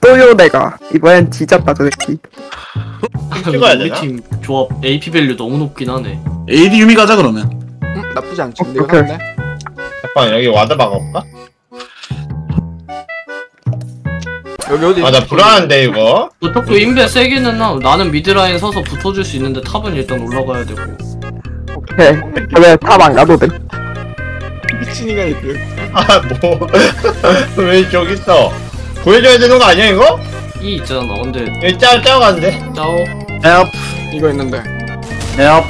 또요 내가 이번엔 뒤졌다 저 새끼 찍어야 우리 되나? 팀 조합 AP value 너무 높긴 하네. AD 유미 가자 그러면 음, 나쁘지 않지. 근데 이거 오케이. 샀네. 잠깐 여기 ward 박아볼까? 여기 어디? 아 나 불안한데 이거 저쪽도 인베 세기는 하. 나는 mid line 서서 붙어줄 수 있는데 top은 일단 올라가야 되고. 오케이 그래 top 안 가도 돼 미친이가 있어. 아 뭐 왜 저기 있어 보여줘야 되는 거 아니야 이거? 이 있잖아. 근데. 여기 짜고 짜고 가는데 짜오. help. 이거 있는데. help.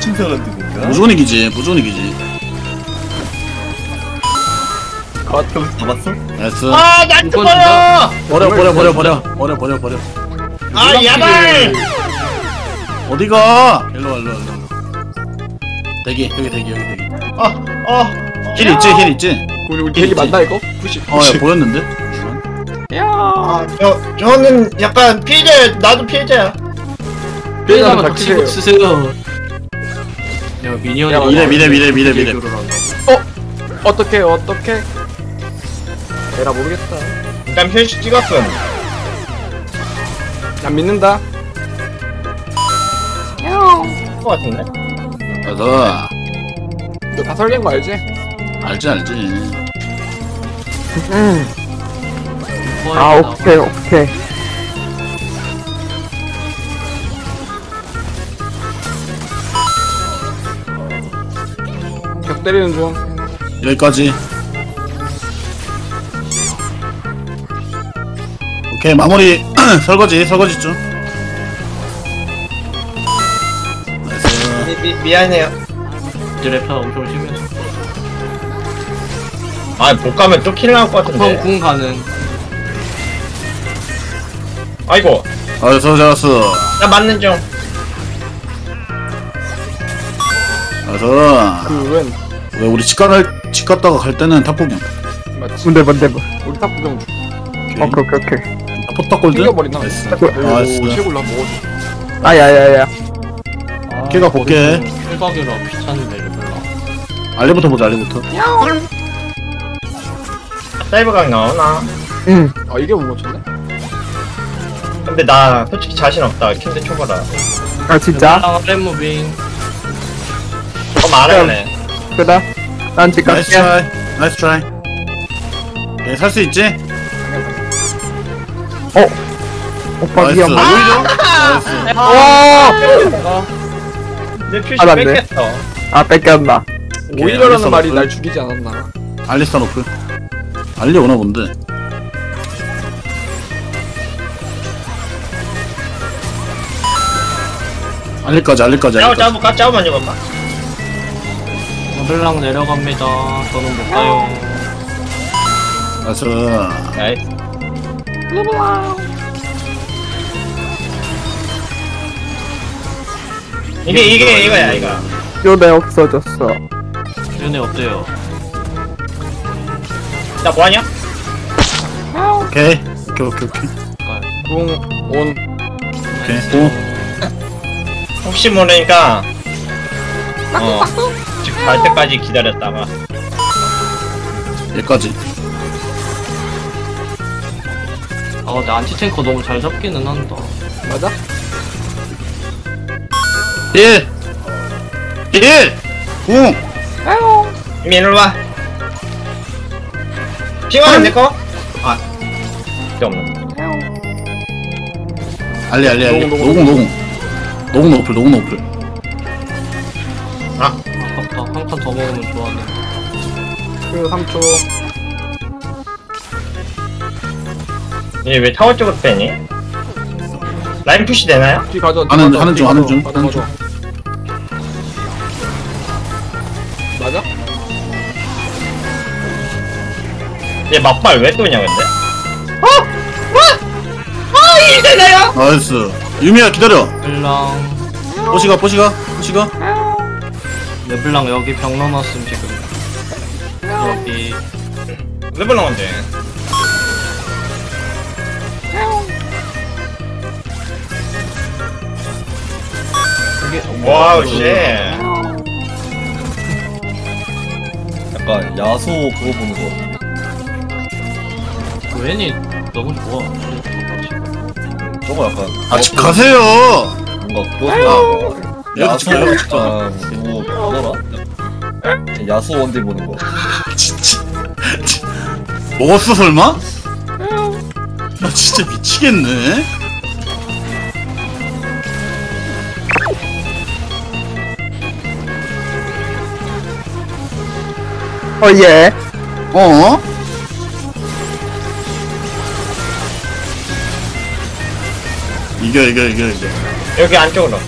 신선한 누군가? 무조건 이기지 무조건 이기지. 컷 잡았어? nice. 아 나 이건 죽어요! 버려 버려 버려 버려. 버려 버려 버려. 아 야발! 어디가? 일로 와 일로 와 일로 와. 대기 여기 대기 여기 대기. 어어 힐 있지 힐 있지 우리 우리 되게 맞나 이거? 90. 어야 보였는데 아, 저, 저는 약간 피해자, 나도 피해자야. 빼자면 다 닥치고. 치세요. 야 미니언이 야, 미래 미래 미래 미래 미래. 어떻게 어떻게? 에라 모르겠다. 일단 표시 찍었음. 난 믿는다. 것 같은데? 맞아 너 다 설계한 거 알지? 알지 알지 아 오케이 오케이 벽 때리는 중. 여기까지 오케이 마무리 설거지 설거지 좀 미, 미, 미안해요. 드래파 엄청 심해서. 아, 못 가면 또킬 나올 것형 같은데. 궁 가는. 아이고, 나이스 잘했어 나 맞는 중. 나이스 그웬 왜 우리 집 가갈 집 갔다가 갈 때는 탑구경 맞지? 뭔데 뭔데 뭐 우리 탑 구경 중. 오케이 오케이 오케이 포탑 골드 튕겨버리나? 나이스 오, 나이스 최골로 한번 먹어줘. 아야야야 걔가 볼게 실각이라 귀찮은데 이러면. 알리부터 보자 알리부터 사이버각 나오나? 응 아 이게 못 맞췄네? 근데 나 솔직히 자신 없다. 킨드 초보라. 아 진짜? 랩무빙. 더 말하네. 그래 난 지금 나이스 트라이 나이스 트라이 오케이 살수 있지? 오빠 나이스 오히려 나이스 와! 내 표시 아, 안 돼. 뺏겼어. 아 뺏겼나 오히려라는 말이 그- 날 죽이지 않았나? 알리스타 노플 알리 오나 본데 알리까지 알리까지 짜오, 알리까지 짜볼까? 짜오만 해볼까? 블랑 내려갑니다. 저는 못 가요. nice nice. 이게, 이게, 이거야, 이거. 요네 없어졌어 얘네 어때요? 나 뭐하냐? 오케이 오케이 오케이 오케이 궁, 온. 오케이 또 혹시 모르니까, 어, 집 갈 때까지 기다렸다가. 얘까지 아 근데 안티탱커 너무 잘 잡기는 한다. 맞아? 1 1궁 이미 일로 와. 피곤한 내 거? 아, 필요 없는. 알리 알리 알리 노공, 노공 노공 노공 노플 노공 노플 아깝다. 한 칸 더 먹으면 좋아하네. 그 3초. 얘왜 타워 쪽으로 빼니? 라인 푸시 되나요? 뒤 가져. 뒤 하는- 가져, 하는 뒤 중, 가져, 하는 중, 가져, 하는 가져. 맞아? 얘 막발 왜 쏘냐 근데? 어? 뭐? 어? 일 되나요? 나이스 유미야 기다려 블랑. 뽀시가 뽀시가 뽀시가 레블랑 여기 병 넣어놨음 지금. 여기. 레블런인데 이게 와우 씨 약간 야소 그거 보는 거. 웬이 너무 좋아. 저거 약간. 아 집 가세요 뭔가 그거. 얘도 야소 진짜 진짜 약간 그거 뭐더라? 야소 원딜 보는 거. 진짜 먹었어 설마? 나 진짜 미치겠네 어, 예. 어? 이겨 이겨 이겨 이겨 여기 안쪽으로.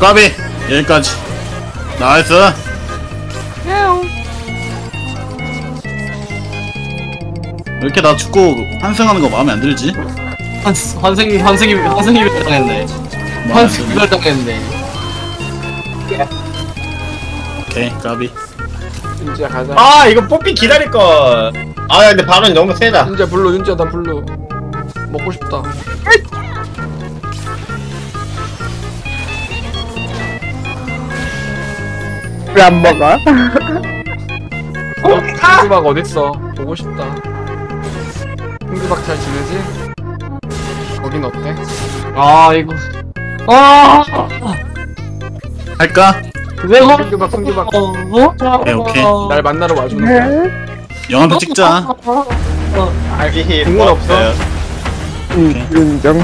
까비 여기까지 nice 왜 이렇게 나 축구 환승하는 거 마음에 안 들지? 환 환생이 환생이 환생이 당했네. 드네. 이별 당했네. 오케이 까비 윤지야 가자 아 이거 뽀삐 기다릴 걸. 아 근데 발언 너무 세다. 윤지야 블루 윤지야 나 블루 먹고 싶다 왜 안 먹어? 흥주박 어딨어 보고 싶다 흥주박 잘 지내지? 거긴 어때? 아 이거. 아. 할까? 왜 거? 흥주박 흥주박 어? 오케이, 오케이. 날 만나러 와주는 거야 네. 영화도 찍자 아기 공은 없어? 응, 인정.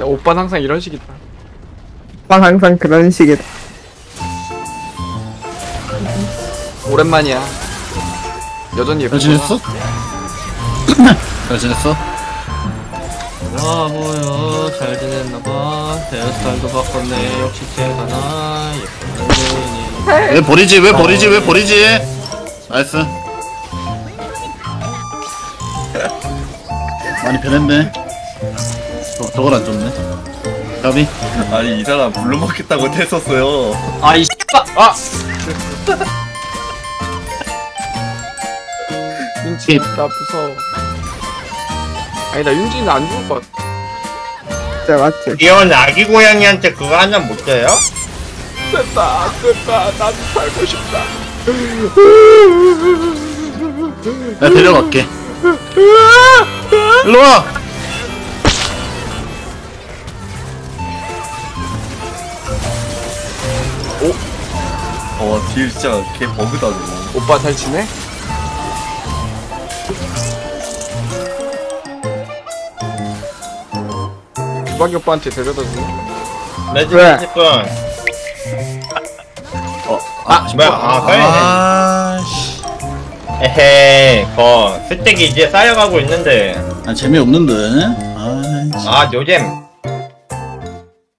야, 오빠는 항상 이런 식이다 오빠 항상 그런 식이다. 오랜만이야 여전히 예쁘 잘 지냈어? 잘 지냈어? 아 뭐야 잘 지냈나봐. 헤어스타일도 바꿨네. 역시 제가나 예쁜 연예인이 왜 버리지? 왜 버리지? 왜 버리지? nice. 많이 변했네. 저, 저걸 안 줬네. 까비. 아니 이 사람 blue 먹겠다고 했었어요. 아이 씨발 아! 윤지 나 무서워 아니 나 윤지는 안 죽을 것 같아 진짜 맞지? 귀여운 아기 고양이한테 그거 한잔 못 줘요? 됐다 됐다 나도 살고 싶다 내가 데려갈게 일로와 어, 딜 진짜 개 버그다, 저거. 오빠 잘 지내? 주박이 오빠한테 데려다 주네 왜? 10분. 어, 아, 뭐야? 아, 서현이. 아씨 에헤이, 거 스택이 이제 쌓여가고 있는데. 아 재미없는데 아이씨 아, 요즘